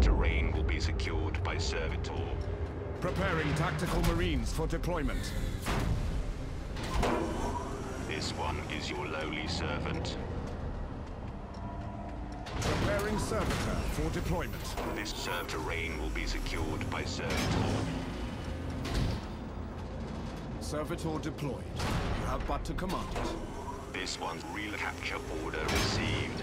Terrain will be secured by Servitor. Preparing tactical marines for deployment. This one is your lowly servant. Preparing servitor for deployment. This serve terrain will be secured by Servitor. Servitor deployed. You have but to command it. This one's real capture order received.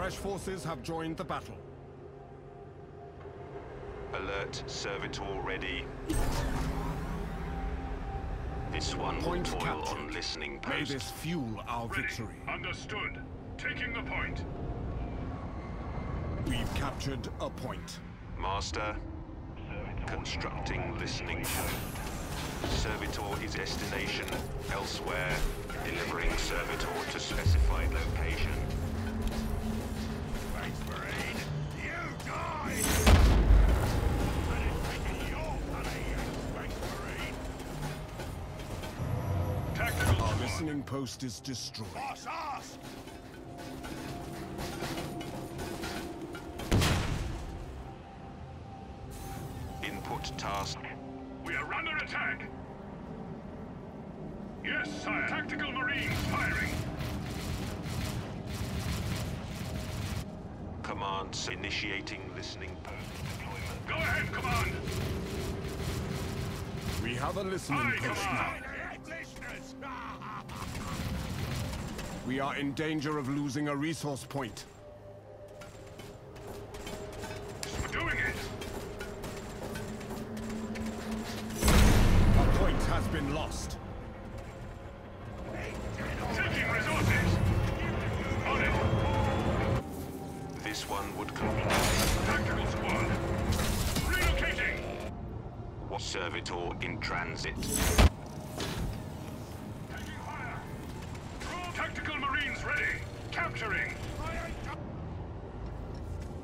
Fresh forces have joined the battle. Alert, Servitor ready. This one will Point toil captured. on listening May this fuel our victory. Understood. Taking the point. We've captured a point. Master, constructing listening post. Servitor is destination elsewhere, delivering Servitor to specified location. Listening post is destroyed. Boss ask! Input task. We are under attack. Yes, sire. Tactical Marines firing. Commands initiating listening post deployment. Go ahead, command. We have a listening Aye, post now. We are in danger of losing a resource point.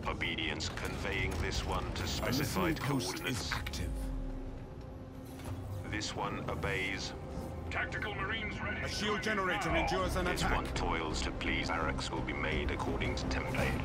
Obedience conveying this one to A listening specified post coordinates. is active. This one obeys. Tactical Marines ready. A shield generator now. endures an This attack. one toils to please. Barracks will be made according to template.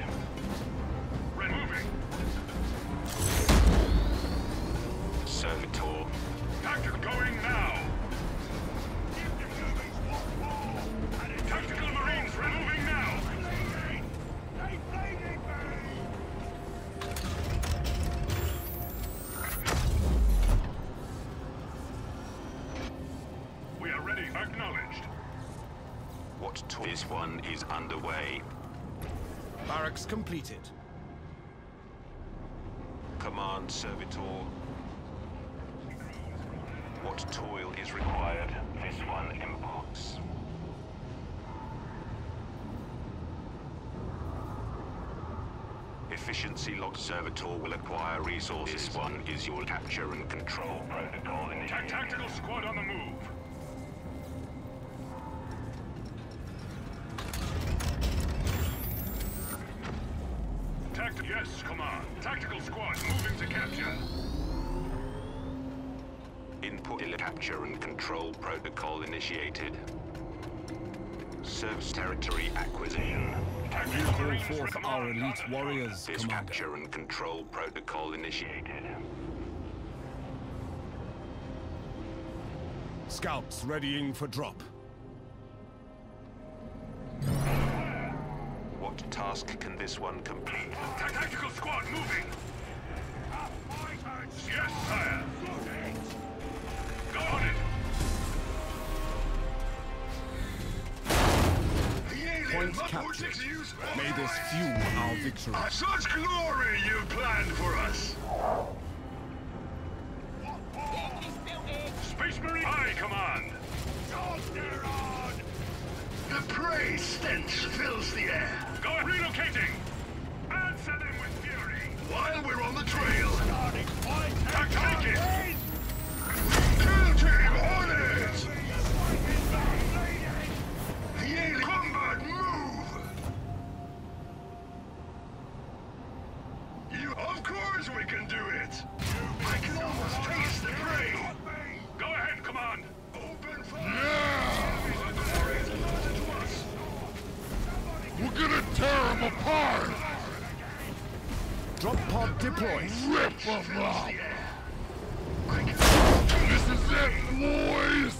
Efficiency log Servitor will acquire resources. This one is your capture and control protocol initiated. Tactical squad on the move. Tactical. Yes, command. Tactical squad moving to capture. Input capture and control protocol initiated. Service territory acquisition. Tactical Call Marines forth our elite warriors, This Commander. capture and control protocol initiated. Scouts readying for drop. What task can this one complete? Tactical squad moving. Yes, sire. Captured. May this fuel our victory. Such glory you planned for us. Space Marine. Aye, command. The prey stench fills the air. Go relocating. Answer them with fury. While we're on the trail, Take it. Drop pod deployed. Rip them up! This is it, boys!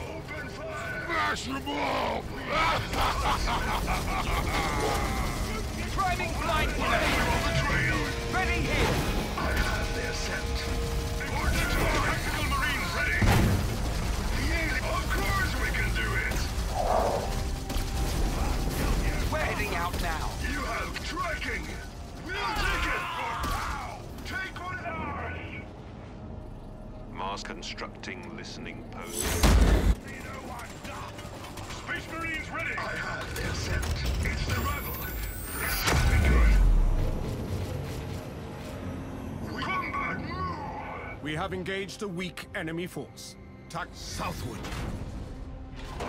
open fire. Smash them up! Priming flight grenade! The trail. Ready here! I have their scent. Tactical Marines ready. Yeah, of course we can do it. We're heading out now. You have. We'll take it. Take one ours. Mars constructing listening post. Space Marines ready. I have their scent. It's the rebel. This should be good. We combat move. We have engaged a weak enemy force. Tack southward.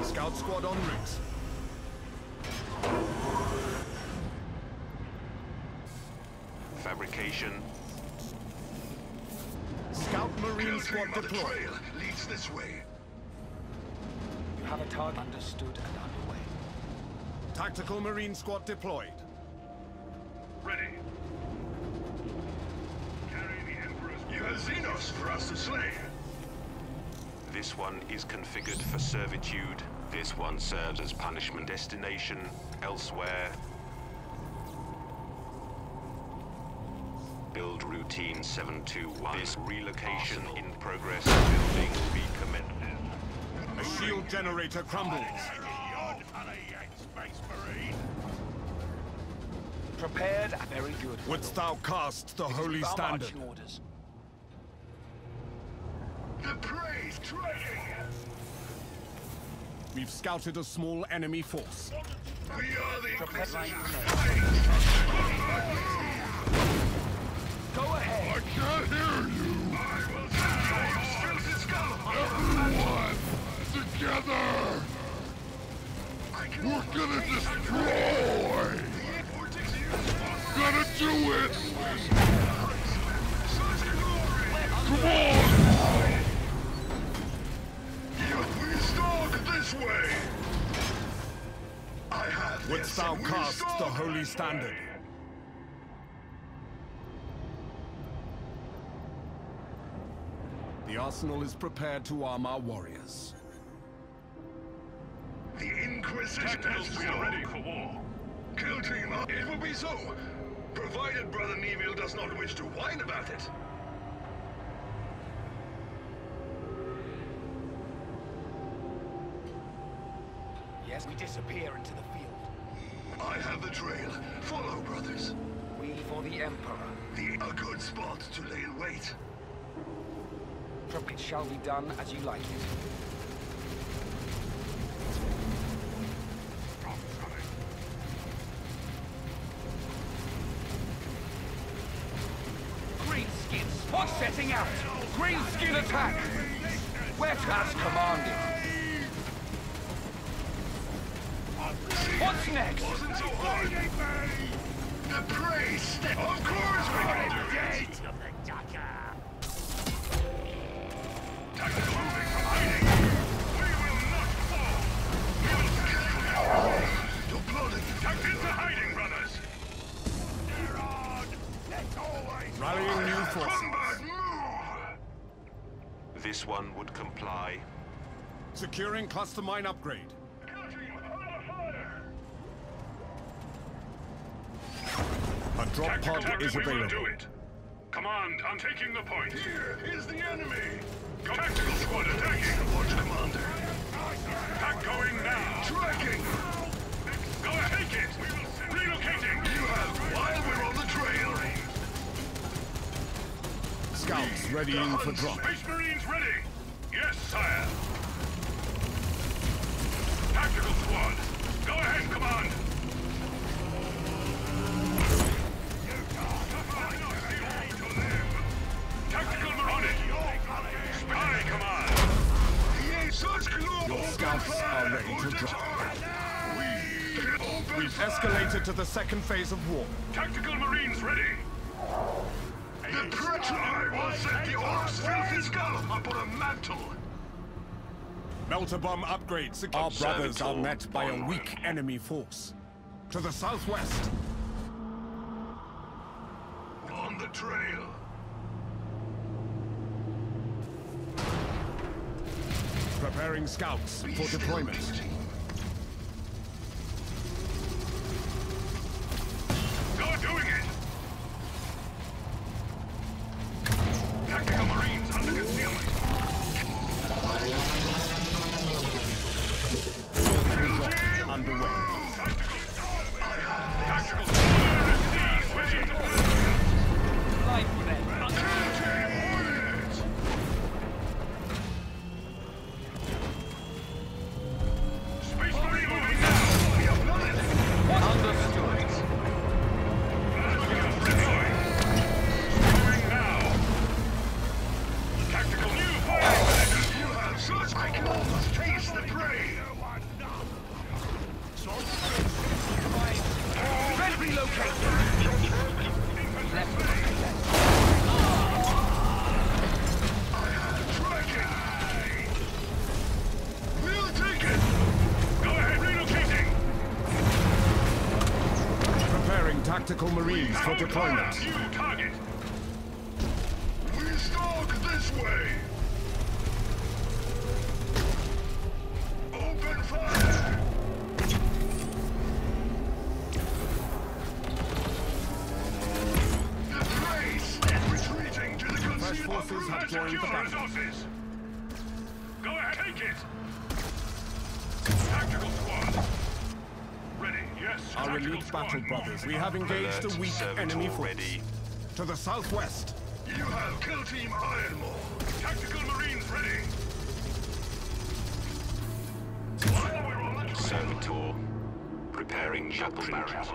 Scout squad on rigs. Fabrication. Scout marine squad Kill team deployed. trail leads this way. You have a target understood and underway. Tactical marine squad deployed. Ready. Carry the Emperor's You have Xenos for us to slay. This one is configured for servitude. This one serves as punishment destination elsewhere. Build routine 721. This relocation in progress. Building will be commenced. A shield generator crumbles. Yod and a Yank Space Marine. Prepared very good. Wouldst thou cast the holy We've standard? orders. The prey's tracking. We've scouted a small enemy force. We are the Prepare Inquisition. Go ahead! I can't hear you! I will send you filthy scum. Everyone! Together! We're gonna destroy! Gonna do it! Come on! We stalk this way. I have Wouldst thou cast the holy standard? The arsenal is prepared to arm our warriors. The Inquisition Tacticals, has we are ready for war. Kill team. It will be so. Provided Brother Neville does not wish to whine about it. Yes, we disappear into the field. I have the trail. Follow, brothers. We for the Emperor. The a good spot to lay in wait. It shall be done as you like it. Spot setting out! Greenskin attack! Where as commanded. What's next? The prey step. Of course one would comply. Securing cluster mine upgrade. Kill team fire. A drop Tactical pod is available. do it. Command, I'm taking the point. Here is the enemy. Tactical squad attacking. Watch commander. Pack going now. Tracking. Go ahead. Take it. Scouts readying for drop. Space Marines ready. Yes, sire. Tactical squad. Go ahead, command. Tactical. Spy command. Yea, such glory. Your scouts are ready to drop. We've escalated to the second phase of war. Tactical Marines ready. The Praetor will set the Ork's filthy skull up on a mantle. Melta bomb upgrade. Our brothers are met by a weak enemy force. To the southwest. On the trail. Preparing scouts Be for deployment. beauty. Tactical marines for deployment. New target! We stalk this way. Open fire. The prey is retreating to the concealed forces have joined the battle. resources! Go ahead, take it! Our elite battle brothers. We have engaged a weak servitor enemy force. To the southwest. You have kill team Ironmore. Tactical Marines ready! Servitor. Preparing shuttle barracks.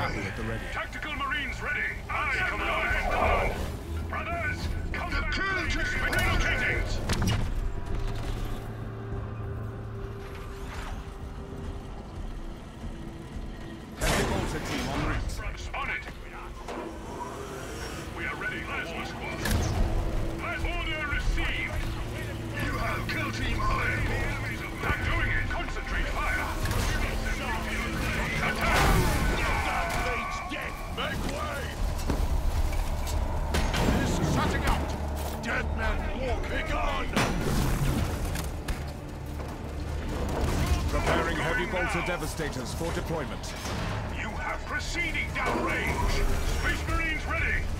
Tactical Marines ready! I command! Bolter devastators for deployment. You have proceeding downrange! Space Marines ready!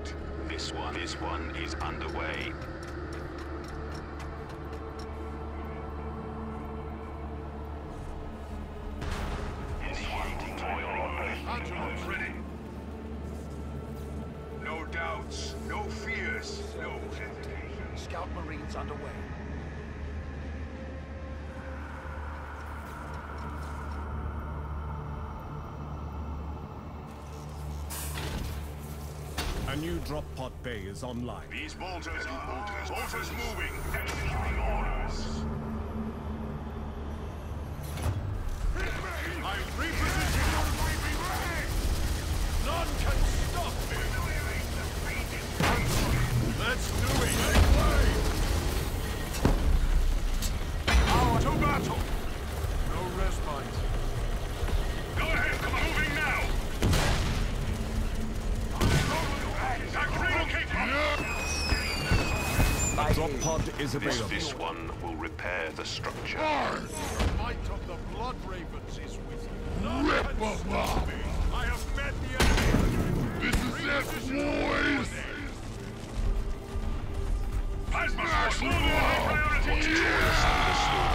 Out. This one, this one is underway. Antelopes ready. No doubts, no fears, no hesitation. Scout Marines underway. New drop pod bay is online. These bolters are bolters moving. Executing orders. Pod is This, available. this one will repair the structure. The might of the Blood Ravens is with you. None Rip can 'em me. I have met the enemy. This is it, boys! Plasma Smash Sword, them all! Choice understood.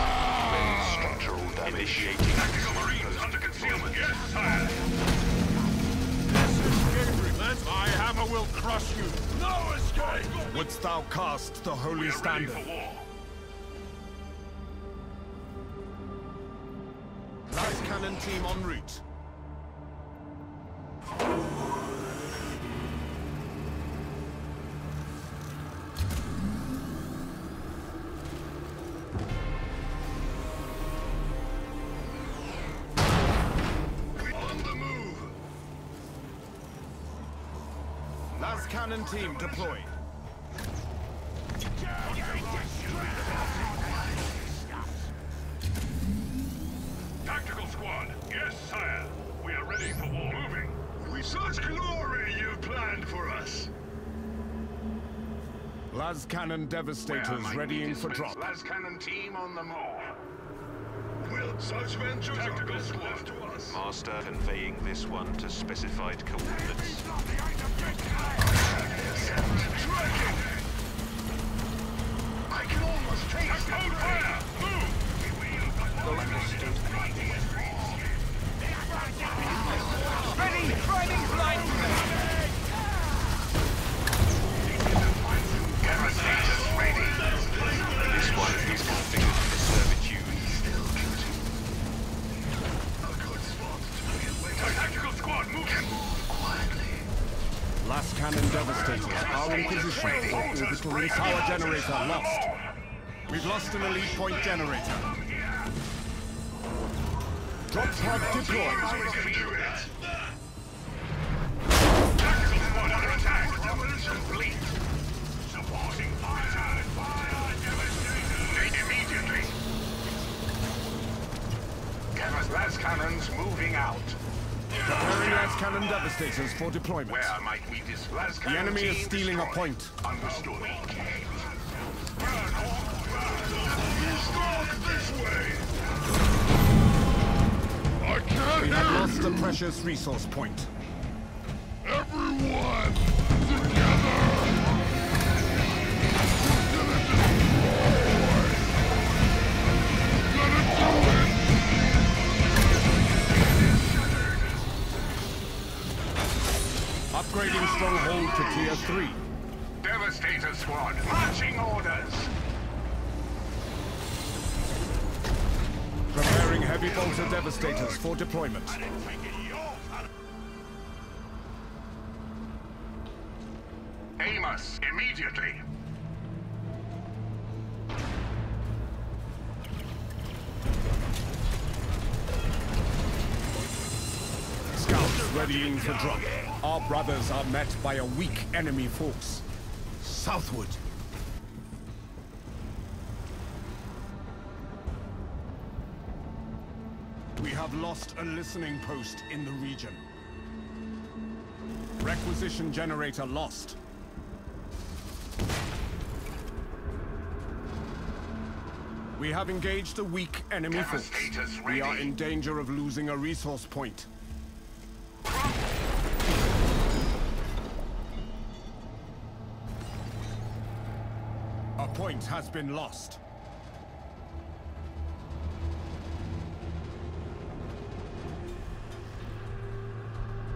Raise structural damage. Initiating Tactical Marines under concealment. Yes, sire. My hammer will crush you. No escape. Wouldst thou cast the holy standard? Lascannon team en route. Lascannon team deployed. Tactical squad. Yes, sire. We are ready for war. Moving. With such glory you planned for us! Lascannon Devastators readying for drop. Lascannon team on the move. Such Tactical squad. Master conveying this one to specified coordinates. Tracking! I can almost taste it! fire. Move. Ready! Riding In position orbital power generator lost. We've lost an elite point generator. Drop pod deployed. Tactical squad under attack. Demolition complete. Supporting fire. Fire. Devastation. Made immediately. Cannon lascannons moving out. Preparing lascannon Devastators for deployment. Where might we The enemy is stealing a point. Understood. Stalk this way! I can't We have lost a precious resource point. Everyone! Stronghold 3. Devastator squad. Marching orders. Preparing heavy bolter Devastators for deployment. Amos, immediately. Scouts readying for drop. Our brothers are met by a weak enemy force. Southward. We have lost a listening post in the region. Requisition generator lost. We have engaged a weak enemy force. We are in danger of losing a resource point. Has been lost.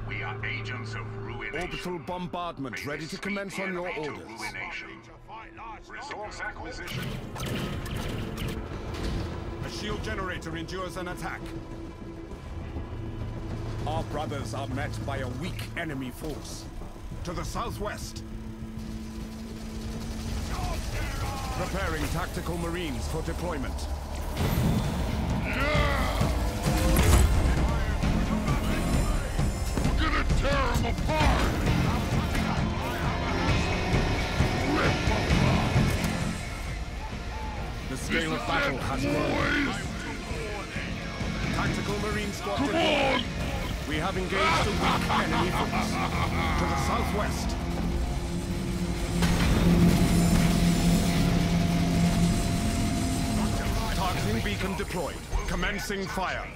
We are agents of ruination. Orbital bombardment ready to commence on your Enemy orders. ruination. Resource acquisition. A shield generator endures an attack. Our brothers are met by a weak enemy force. To the southwest. Preparing tactical marines for deployment. We're gonna tear them apart! The scale of battle has grown. Tactical marine squad Come on! We have engaged a weak enemy force. To the southwest. Targeting beacon deployed. Commencing fire.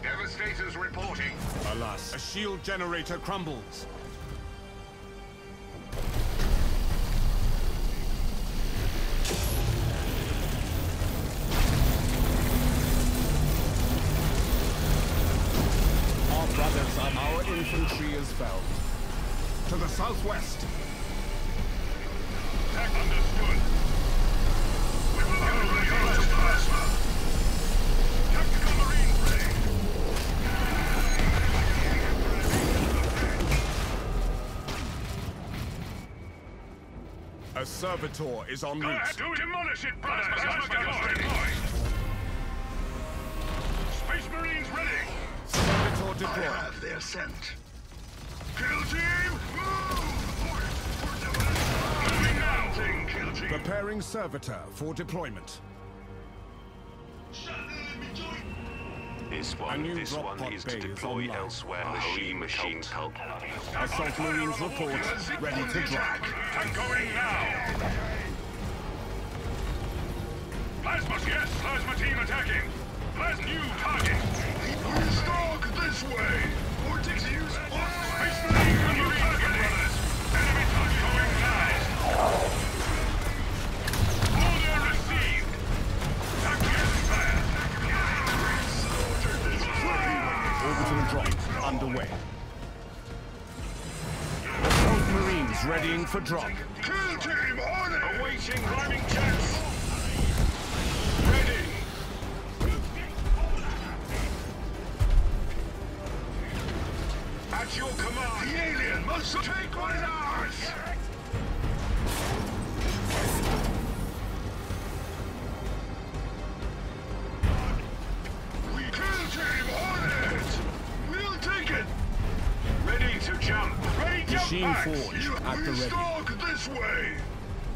Devastators reporting. Alas, a shield generator crumbles. Our brothers are our infantry is fell. To the southwest. Tech understood. We will have a ready plasma. Tactical Marines ready. A servitor is en Go route. ahead, do demolish it, brothers. Plasma gun deployed. Space Marines ready. Servitor deployed. I have their scent. Kill team, Thing. Preparing servitor for deployment. This A one, new this drop one pod is bay to deploy online. elsewhere. Machine, machine cult. Assault Marines report, ready to drop. Tank going now. Plasmas, yes. Plasma team attacking. Drop.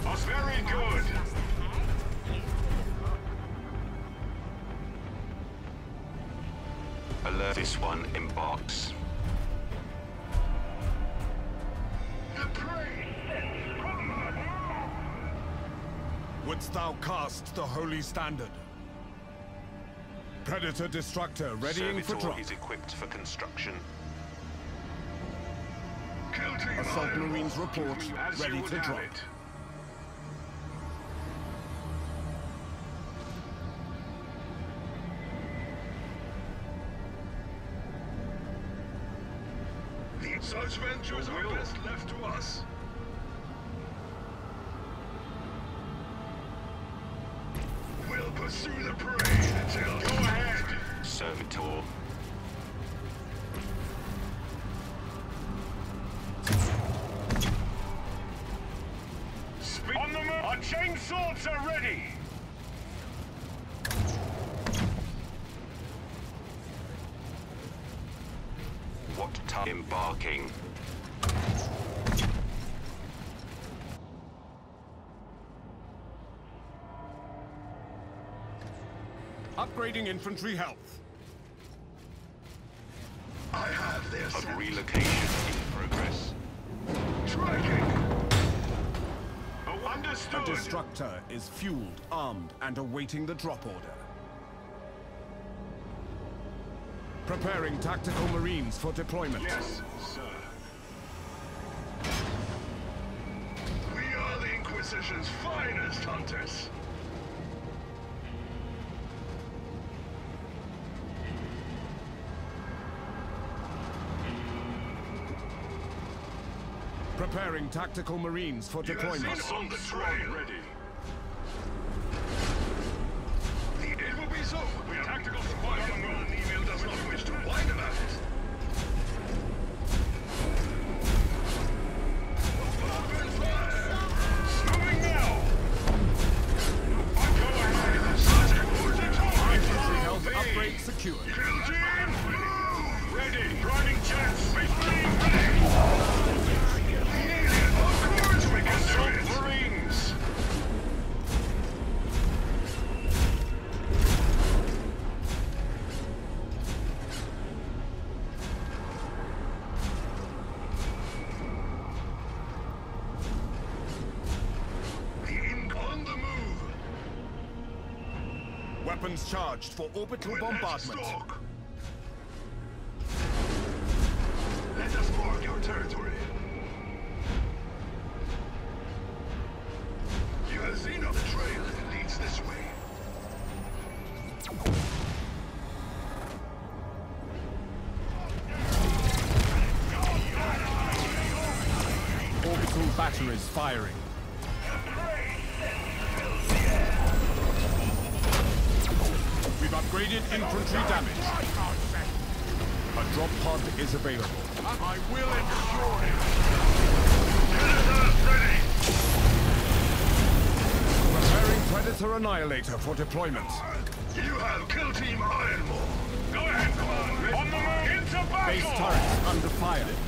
That's very good! Alert, this one embarks. The prey! Wouldst thou cast the holy standard? Predator Destructor readying for Servitor drop. is equipped for construction. Assault. Marines report, ready to drop. it. Chain are ready! What time embarking? Upgrading infantry health. I have their A relocation destructor is fueled, armed, and awaiting the drop order. Preparing tactical marines for deployment. Yes, sir. We are the Inquisition's finest hunters. Preparing tactical marines for deployment. on the train. Ready. Weapons charged for orbital bombardment. Annihilator for deployment. You have kill team Ironmore. Go ahead, Command. On the move. Into battle. Base turrets under fire.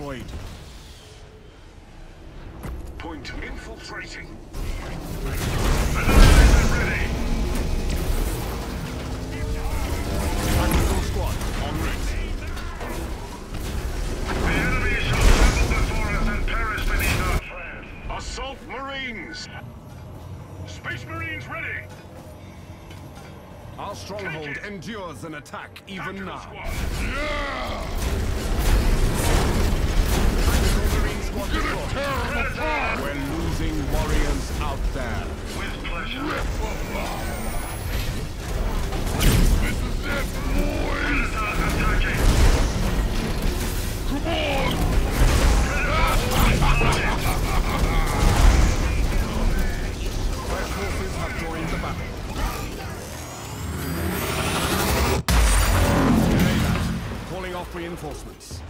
destroyed. Point infiltrating. Analyze ready. Squad. The enemy shall us our. Assault Marines. Space Marines ready. Our stronghold endures an attack even now. Squad. Yeah! We're! We're losing warriors out there. With pleasure. Rip them up! This is it! Come on! Have joined the battle. Calling off reinforcements.